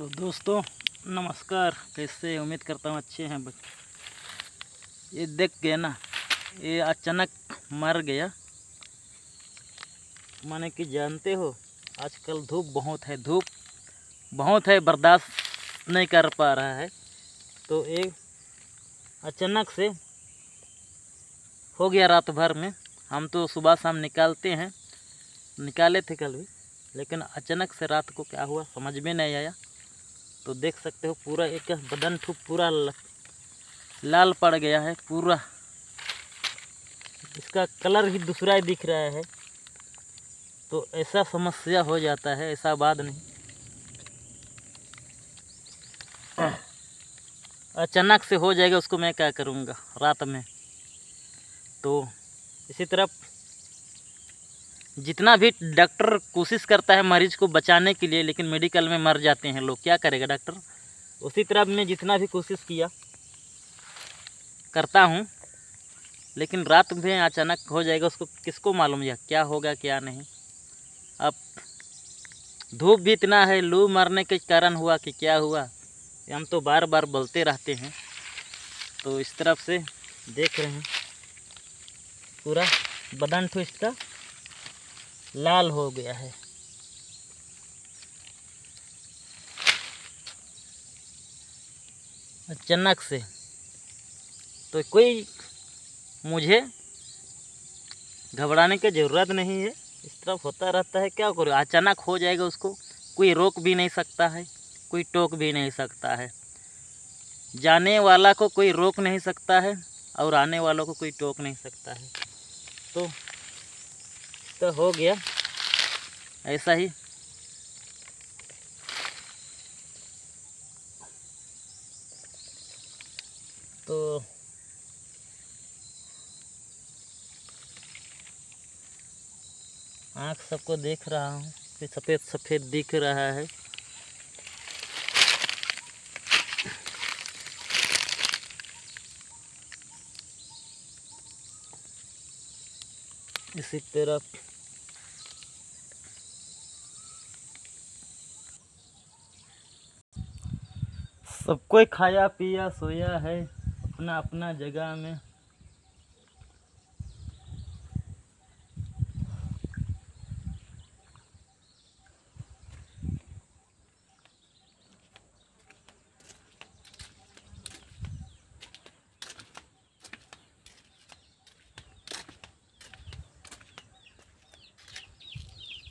तो दोस्तों, नमस्कार। कैसे उम्मीद करता हूँ अच्छे हैं। ये देख गए ना, ये अचानक मर गया। माने कि जानते हो, आजकल धूप बहुत है। धूप बहुत है, बर्दाश्त नहीं कर पा रहा है। तो ये अचानक से हो गया रात भर में। हम तो सुबह शाम निकालते हैं। निकाले थे कल भी, लेकिन अचानक से रात को क्या हुआ, समझ में नहीं आया। तो देख सकते हो पूरा एक बदन ठुक पूरा लाल पड़ गया है पूरा। इसका कलर ही दूसरा ही दिख रहा है। तो ऐसा समस्या हो जाता है, ऐसा बात नहीं। अचानक से हो जाएगा, उसको मैं क्या करूँगा रात में? तो इसी तरफ़ जितना भी डॉक्टर कोशिश करता है मरीज़ को बचाने के लिए, लेकिन मेडिकल में मर जाते हैं लोग, क्या करेगा डॉक्टर? उसी तरह मैं जितना भी कोशिश किया, करता हूँ, लेकिन रात में अचानक हो जाएगा, उसको किसको मालूम या क्या होगा, क्या नहीं? अब धूप भी इतना है, लू मरने के कारण हुआ कि क्या हुआ? हम तो बार बार बोलते रहते हैं। तो इस तरफ़ से देख रहे हैं, पूरा बदन तो इसका लाल हो गया है। अचानक से। तो कोई मुझे घबराने की ज़रूरत नहीं है। इस तरफ़ होता रहता है, क्या करो? अचानक हो जाएगा उसको। कोई रोक भी नहीं सकता है, कोई टोक भी नहीं सकता है। जाने वाला को कोई रोक नहीं सकता है, और आने वालों को कोई टोक नहीं सकता है। तो तो हो गया। ऐसा ही। तो आँख सबको देख रहा हूँ सफ़ेद सफ़ेद दिख रहा है। इसी तरफ़ सब कोई खाया पिया सोया है अपना अपना जगह में।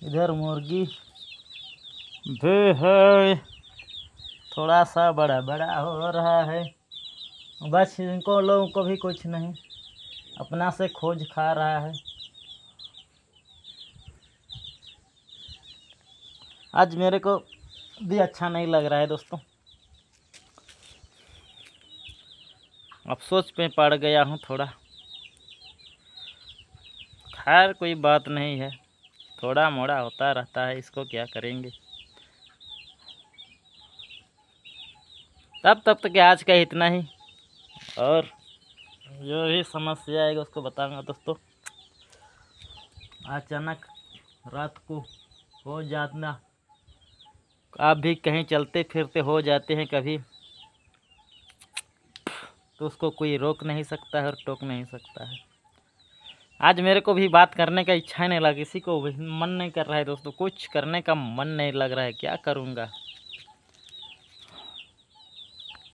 इधर मुर्गी। भी है। थोड़ा सा बड़ा बड़ा हो रहा है। बस इनको लोगों को भी कुछ नहीं। अपना से खोज खा रहा है। आज मेरे को भी अच्छा नहीं लग रहा है दोस्तों। अफसोस में पड़ गया हूँ थोड़ा। खैर, कोई बात नहीं है। थोड़ा मोड़ा होता रहता है, इसको क्या करेंगे? तब तब तक आज का इतना ही। और जो भी समस्या आएगा, उसको बताऊँगा दोस्तों। अचानक रात को हो जाना। आप भी कहीं चलते फिरते हो जाते हैं कभी। तो उसको कोई रोक नहीं सकता है और टोक नहीं सकता है। आज मेरे को भी बात करने का इच्छा नहीं लगा किसी को मन नहीं कर रहा है दोस्तों, कुछ करने का मन नहीं लग रहा है, क्या करूँगा?